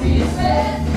see his face.